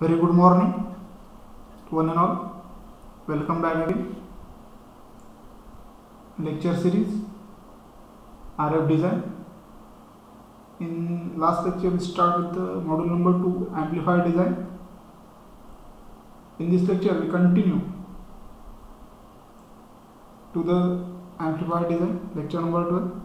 Very good morning to one and all. Welcome back again. Lecture series RF design. In last lecture we start with the module number 2 amplifier design. In this lecture we continue to the amplifier design lecture number 12.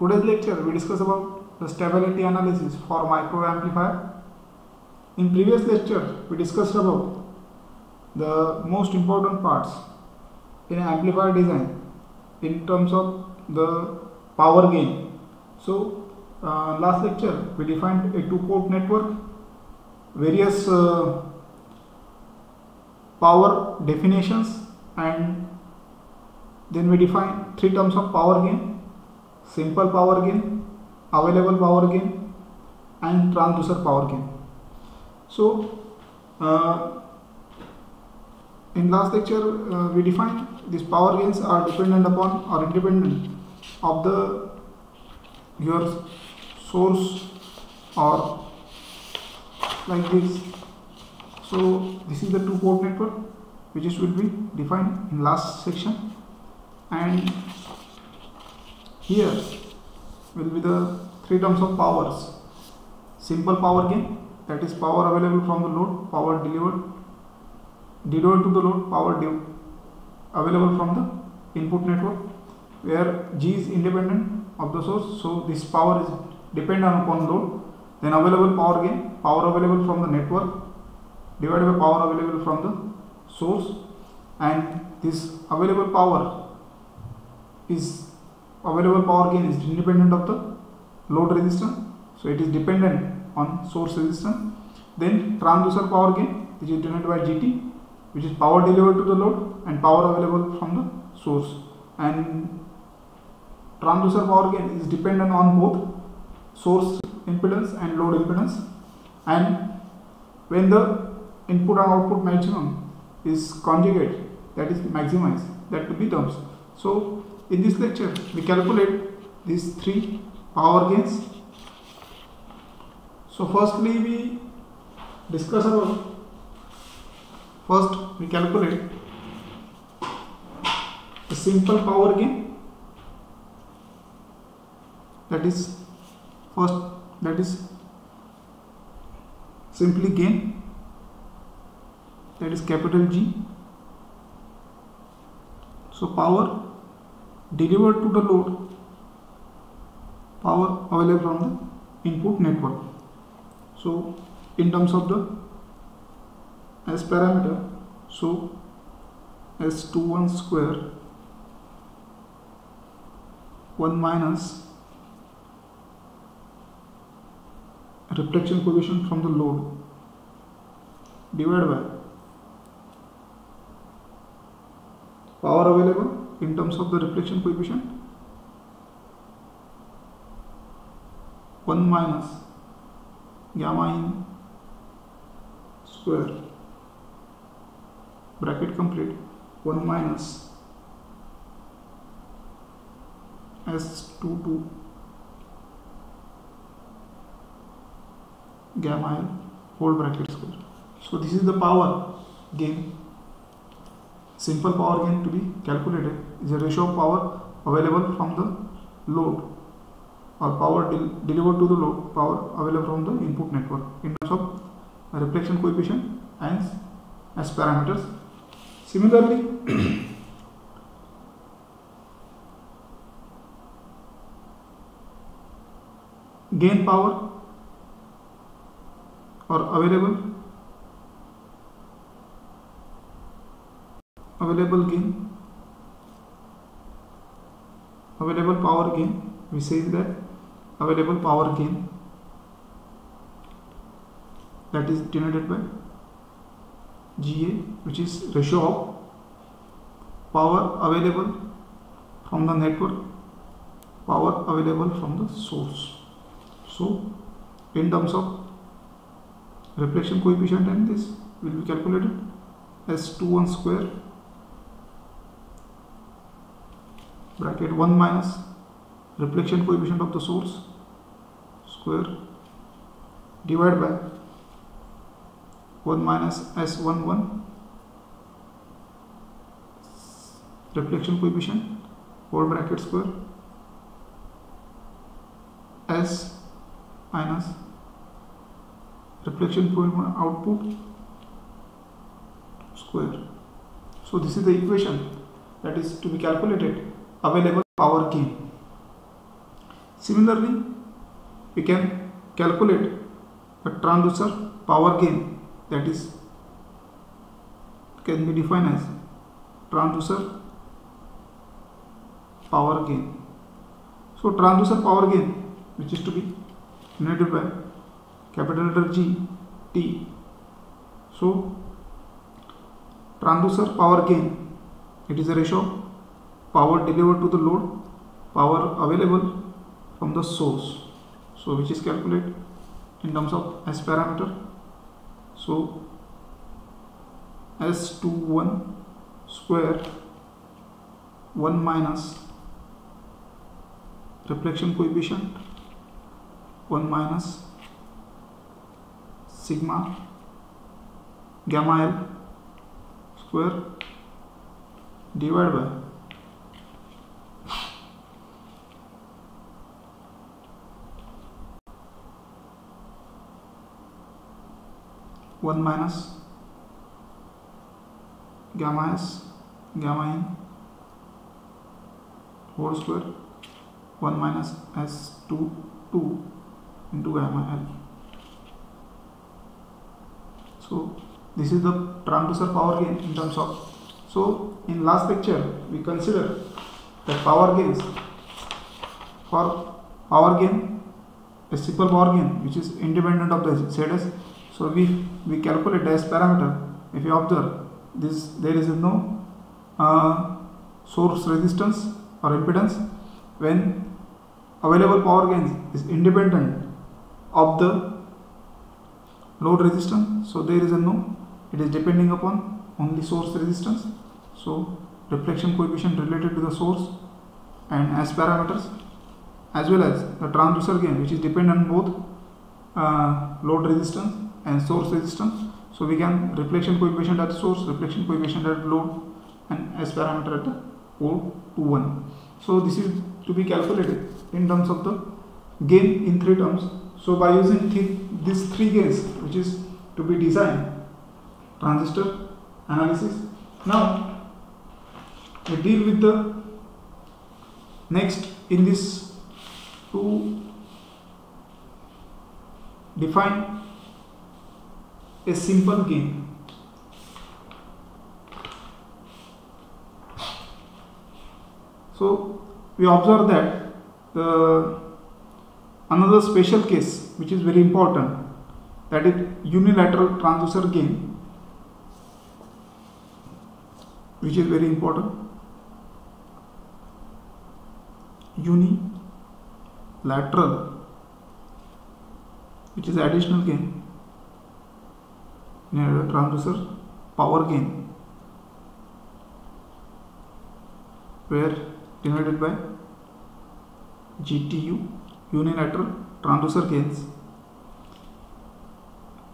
Today's lecture we discuss about the stability analysis for micro amplifier. In previous lecture we discussed about the most important parts in amplifier design in terms of the power gain. So uh, last lecture we defined a two port network, various uh, power definitions and then we define three terms of power gain, simple power gain, available power gain and transducer power gain. So uh, in last lecture uh, we defined these power gains are dependent upon or independent of the your source or like this. So this is the two port network which is will be defined in last section. And here will be the three terms of powers. Simple power gain that is power available from the load power delivered delivered to the load power available from the input network where G is independent of the source. So this power is dependent upon load then available power gain power available from the network divided by power available from the source and this available power is available power gain is independent of the load resistance so it is dependent on source resistance then transducer power gain which is denoted by GT which is power delivered to the load and power available from the source. And transducer power gain is dependent on both source impedance and load impedance. And when the input and output maximum is conjugate that is maximized that will be terms. So in this lecture we calculate these three power gains so firstly we discuss about first we calculate the simple power gain. That is first that is simply gain. That is capital G. So power delivered to the load power available from the input network so in terms of the s parameter so s21 square 1 minus reflection coefficient from the load divided by power available in terms of the reflection coefficient 1 minus gamma in square bracket complete 1 minus s22 gamma l whole bracket square so this is the power gain simple power gain to be calculated is a ratio of power available from the load or power del delivered to the load power available from the input network. In terms of reflection coefficient and S parameters. Similarly gain power or available available gain available power gain. We say that available power gain that is denoted by GA which is ratio of power available from the network power available from the source. So in terms of reflection coefficient and this will be calculated as 21 square bracket 1 minus reflection coefficient of the source square divided by 1 minus S11 reflection coefficient whole bracket square S minus reflection coefficient output square. So this is the equation that is to be calculated available power gain. Similarly, we can calculate a transducer power gain that is can be defined as transducer power gain. So transducer power gain which is to be denoted by capital letter G T. So transducer power gain it is a ratio power delivered to the load power available from the source so which is calculated in terms of s parameter. So s21 square 1 minus reflection coefficient 1 minus sigma gamma L square divided by one minus gamma s gamma in whole square 1 minus s2 2 into gamma l. So this is the transducer power gain in terms of so in last lecture we consider the power gains for power gain a simple power gain which is independent of the ZS so we we calculate S parameter. If you observe this there is no uh, source resistance or impedance when available power gain is independent of the load resistance. So there is a no it is depending upon only source resistance. So reflection coefficient related to the source and S parameters as well as the transducer gain which is dependent on both uh, load resistance and source resistance. So we can reflection coefficient at source reflection coefficient at load and s parameter at the O to 1 so this is to be calculated in terms of the gain in three terms. So by using th these three gains which is to be designed transistor analysis. Now we deal with the next in this to define a simple game. so we observe that the another special case which is very important that is unilateral transducer gain which is very important unilateral which is additional gain transducer power gain. Where? Denoted by? GTU unilateral transducer gains.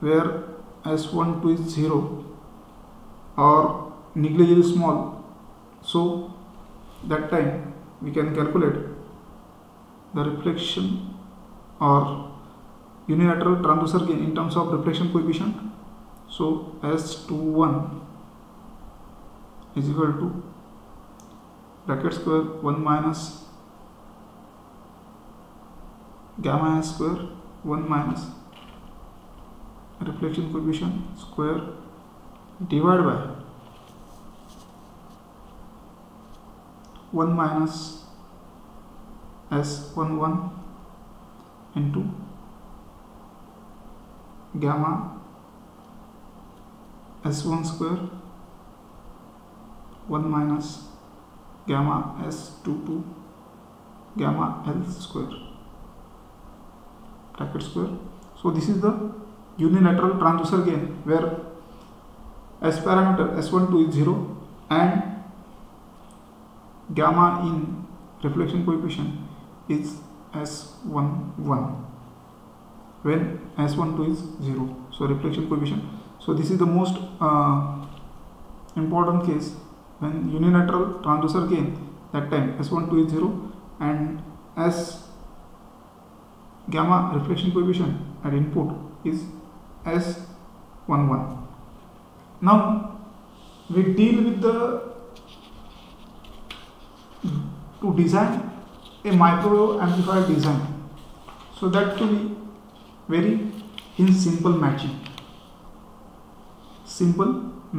Where? S12 is 0 or negligibly small. So that time we can calculate the reflection or unilateral transducer gain in terms of reflection coefficient so S21 is equal to bracket square 1 minus gamma s square 1 minus reflection coefficient square divided by 1 minus s11 into gamma s1 square 1 minus gamma s22 gamma l square bracket square. So this is the unilateral transducer gain where s parameter s12 is 0 and gamma in reflection coefficient is s11 when s12 is 0 so reflection coefficient So this is the most uh, important case when unilateral transducer gain that time S12 is 0 and S gamma reflection coefficient at input is S11. Now we deal with the to design a microwave amplifier design so that to be very in simple matching simple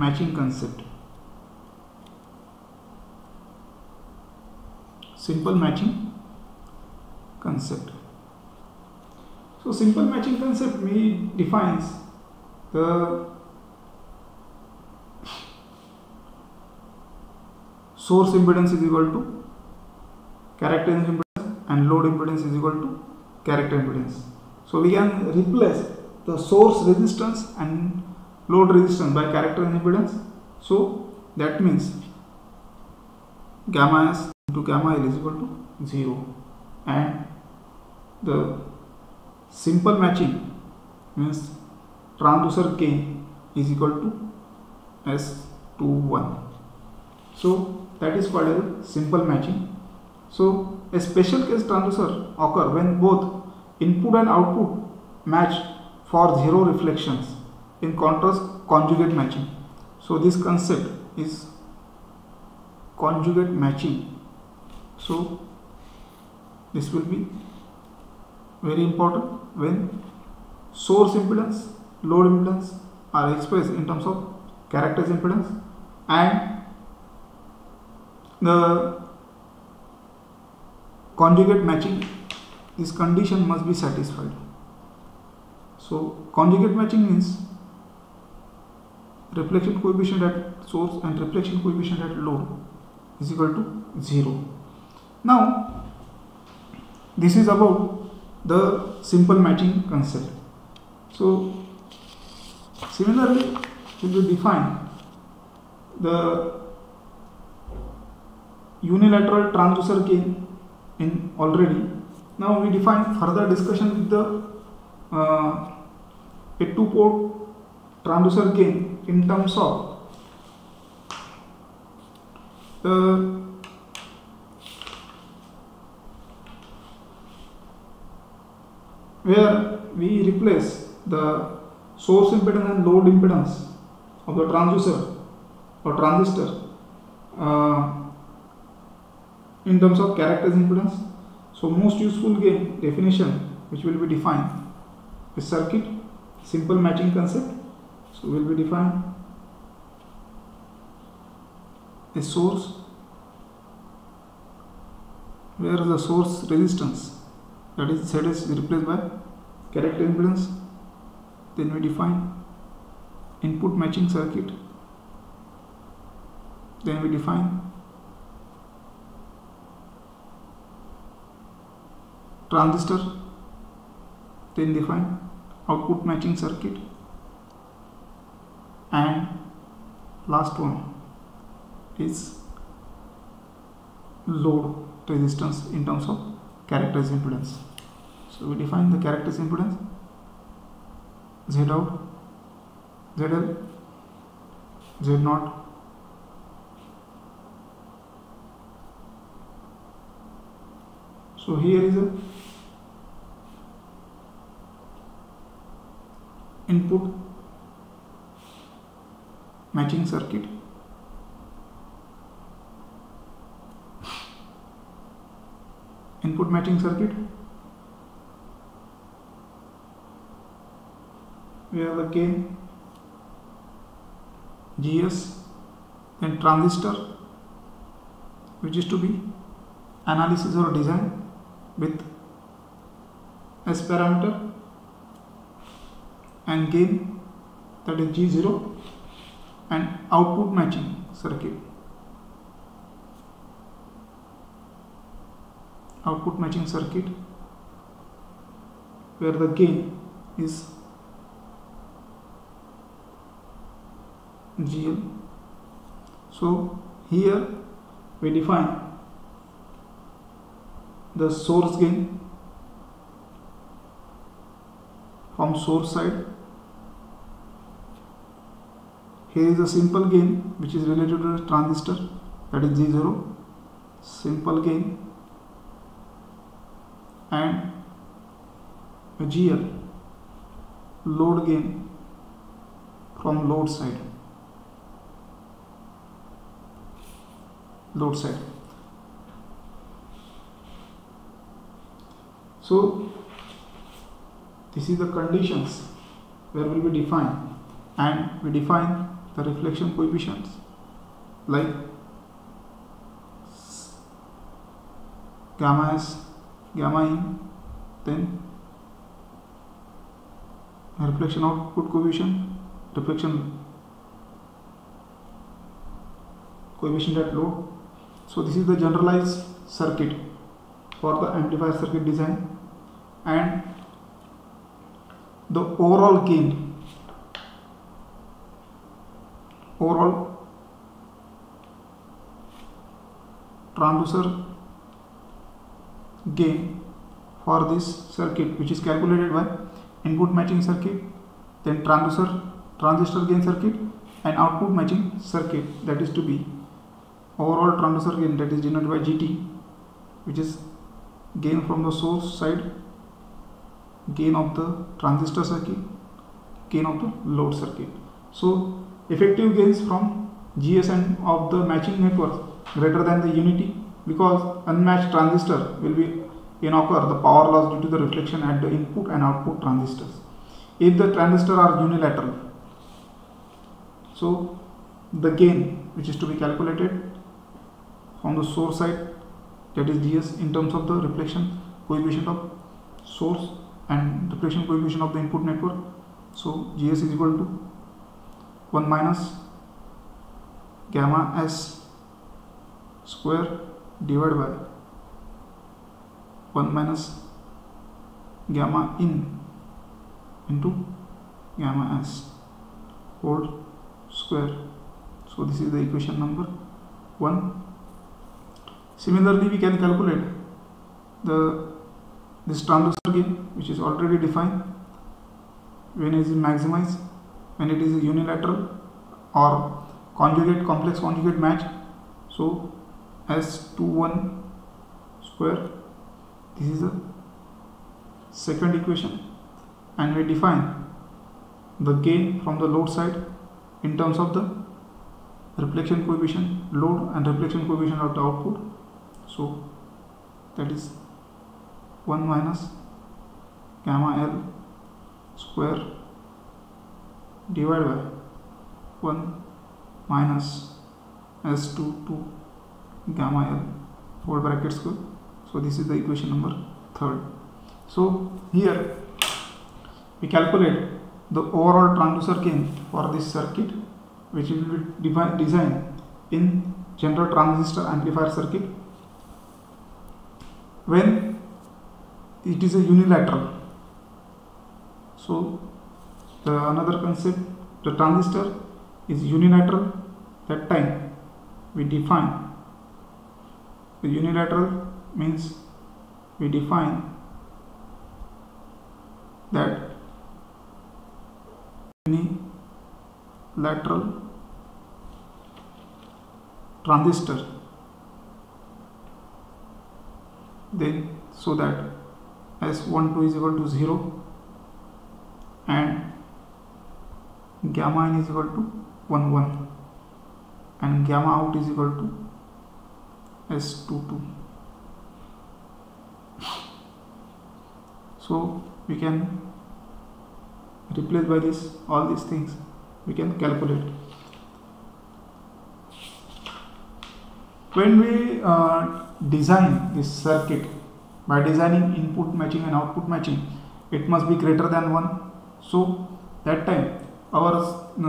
matching concept simple matching concept so simple matching concept me defines the source impedance is equal to characteristic impedance and load impedance is equal to character impedance. So we can replace the source resistance and load resistance by character impedance. So that means gamma s into gamma l is equal to 0 and the simple matching means transducer gain is equal to S21. So that is called a simple matching. So a special case transducer occur when both input and output match for zero reflections. In contrast, conjugate matching. So this concept is conjugate matching. So this will be very important when source impedance, load impedance are expressed in terms of characters impedance and the conjugate matching this condition must be satisfied so conjugate matching means reflection coefficient at source and reflection coefficient at load is equal to 0 now this is about the simple matching concept so similarly we will define the unilateral transducer gain in already. Now we define further discussion with the uh, a two port transducer gain in terms of the where we replace the source impedance and load impedance of the transducer or transistor uh, in terms of characters impedance. So most useful gain definition which will be defined is circuit simple matching concept. So will be defined a source where the source resistance that is Z is replaced by character impedance. Then we define input matching circuit. Then we define transistor then define output matching circuit and last one is load resistance in terms of characters impedance. So we define the characters impedance. Z out zl z naught. So here is a input matching circuit. Input matching circuit. We have the gain gs then transistor which is to be analysis or design with s parameter and gain that is G0 and output matching circuit. Output matching circuit where the gain is GL so here we define the source gain from source side here is a simple gain which is related to the transistor that is G0 simple gain. And a GL load gain from load side. Load side. So this is the conditions where will be defined. And we define the reflection coefficients like gamma s gamma in then reflection output coefficient reflection coefficient at load so this is the generalized circuit for the amplifier circuit design and the overall gain overall transducer gain for this circuit which is calculated by input matching circuit then transducer transistor gain circuit and output matching circuit that is to be overall transducer gain that is denoted by GT which is gain from the source side gain of the transistor circuit gain of the load circuit. So effective gains from GSM of the matching network greater than the unity because unmatched transistor will be in occur the power loss due to the reflection at the input and output transistors. If the transistor are unilateral so the gain which is to be calculated from the source side that is GS in terms of the reflection coefficient of source and reflection coefficient of the input network so GS is equal to 1 minus gamma s square divided by 1 minus gamma in into gamma s whole square. So this is the equation number 1 similarly we can calculate the this transducer gain which is already defined. When is it maximized when it is unilateral or conjugate complex conjugate match. So s21 square this is the second equation. And we define the gain from the load side in terms of the reflection coefficient load and reflection coefficient of the output. So that is 1 minus gamma L square divided by 1 minus S22 gamma L whole bracket square. So this is the equation number third. So here we calculate the overall transducer gain for this circuit which will be designed in general transistor amplifier circuit. When it is a unilateral so the another concept the transistor is unilateral that time we define. The unilateral means we define that unilateral transistor. Then so that S12 is equal to 0 and gamma in is equal to 1 1 and gamma out is equal to S22 so we can replace by this all these things. We can calculate. When we uh, design this circuit by designing input matching and output matching it must be greater than 1 so that time our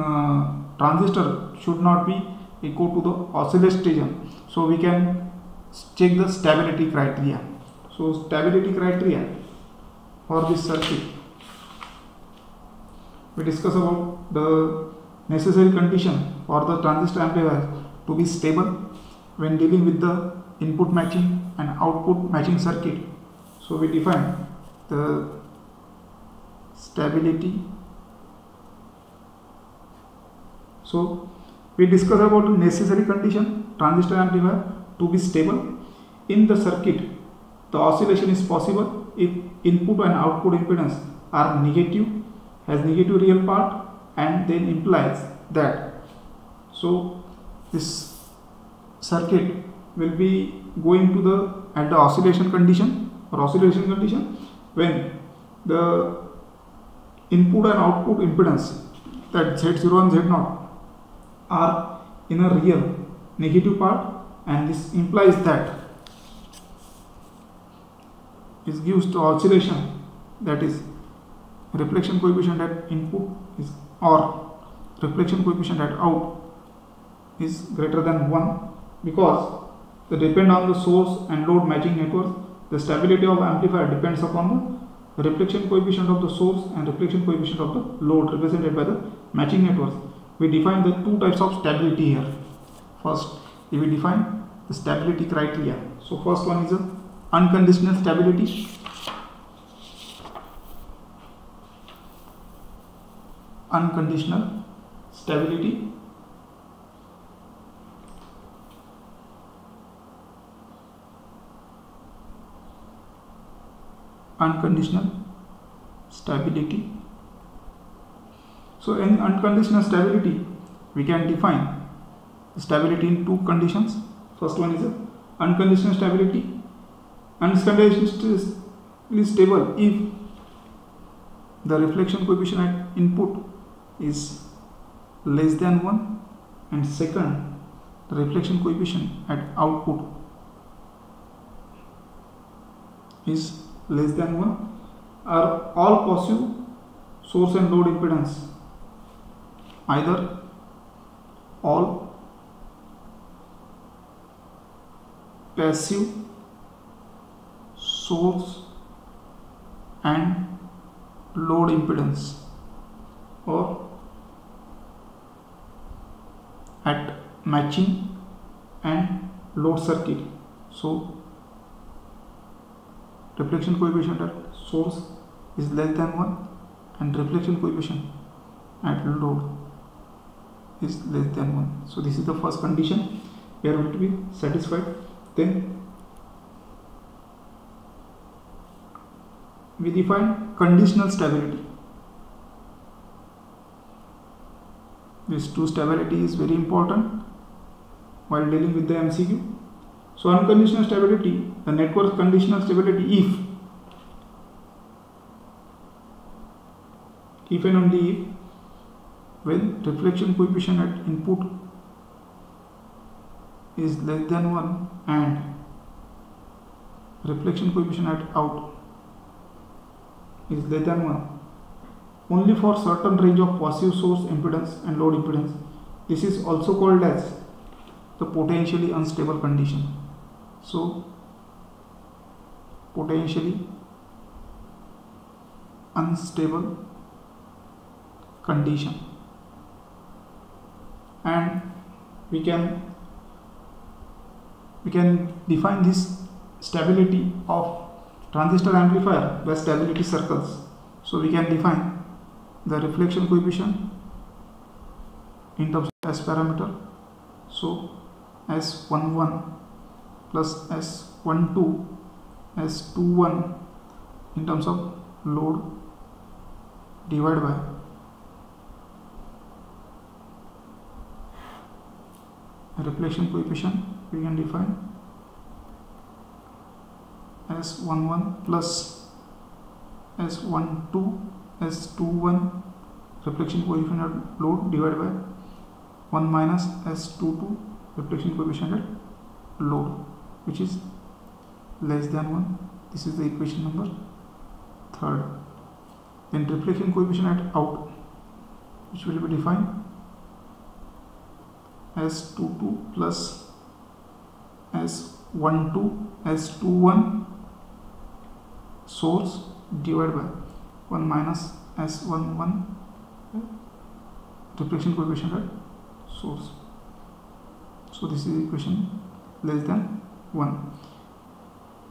uh, transistor should not be equal to the oscillation so we can check the stability criteria. So stability criteria for this circuit. We discuss about the necessary condition for the transistor amplifier to be stable when dealing with the input matching and output matching circuit. So we define the stability So we discuss about the necessary condition transistor amplifier to be stable. In the circuit, the oscillation is possible if input and output impedance are negative, has negative real part and then implies that so this circuit will be going to the at the oscillation condition or oscillation condition when the input and output impedance that Z0 and Z0 are in a real negative part and this implies that this gives to oscillation that is reflection coefficient at input is or reflection coefficient at out is greater than 1 because they depend on the source and load matching network. The stability of amplifier depends upon the reflection coefficient of the source and reflection coefficient of the load represented by the matching networks we define the two types of stability here. First if we define the stability criteria. So first one is a unconditional stability. Unconditional stability. Unconditional stability so in unconditional stability we can define stability in two conditions. First one is unconditional stability. Unconditionally stable if the reflection coefficient at input is less than 1 and second the reflection coefficient at output is less than 1 are all positive source and load impedance either all passive source and load impedance or at matching and load circuit. So reflection coefficient at source is less than 1 and reflection coefficient at load is less than 1 so this is the first condition. We are going to be satisfied. Then we define conditional stability. This two stability is very important while dealing with the MCQ so unconditional stability the network conditional stability if if and only if when reflection coefficient at input is less than 1 and reflection coefficient at out is less than 1 only for certain range of passive source impedance and load impedance this is also called as the potentially unstable condition. So potentially unstable condition and we can we can define this stability of transistor amplifier by stability circles. So we can define the reflection coefficient in terms of S parameter. So S11 plus S12 S21 in terms of load divided by reflection coefficient we can define S11 plus S12 S21 reflection coefficient at load divided by 1 minus S22 reflection coefficient at load which is less than 1 this is the equation number third. Then reflection coefficient at out which will be defined S22 plus S12 S21 source divided by 1 minus S11 reflection coefficient at source. So this is equation less than 1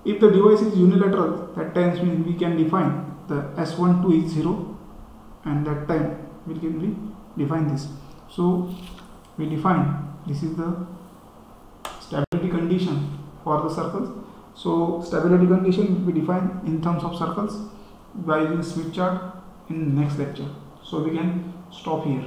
if the device is unilateral that times means we can define the S12 is 0 and that time we can define this. So we define. This is the stability condition for the circles. So stability condition we define in terms of circles by using Smith chart in next lecture. So we can stop here